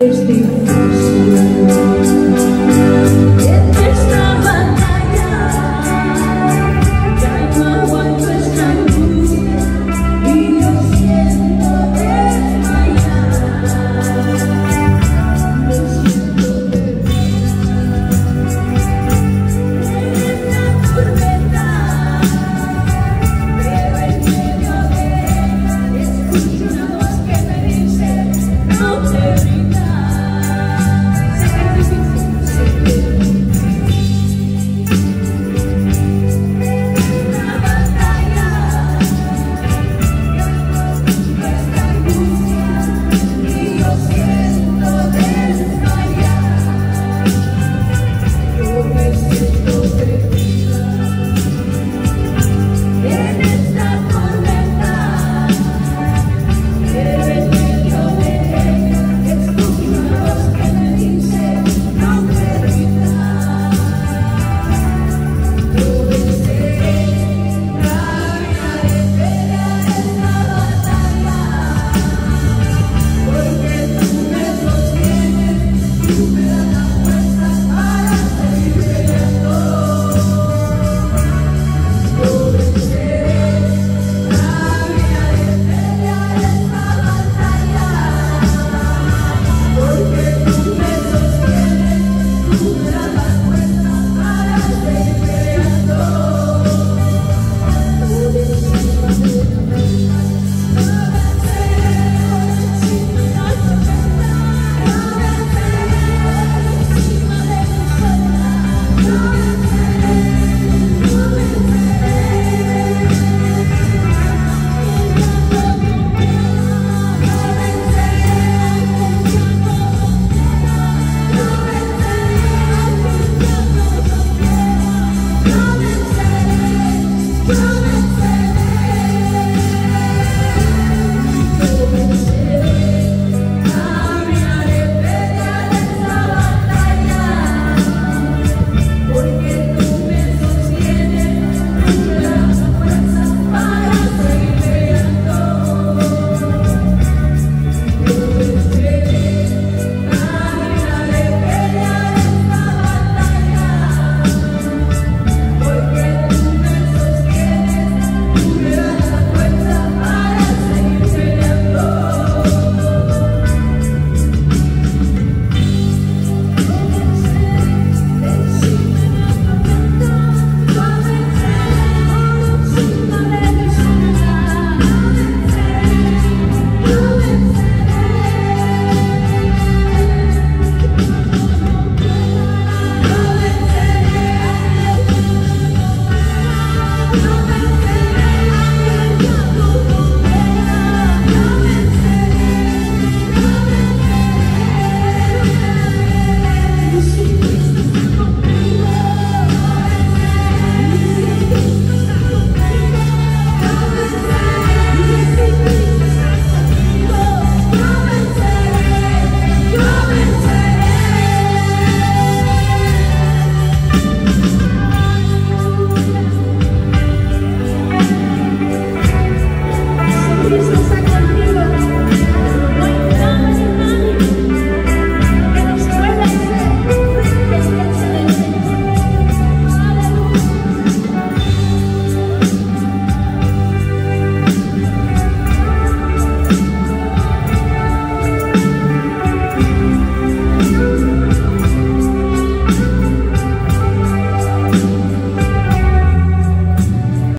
There's the.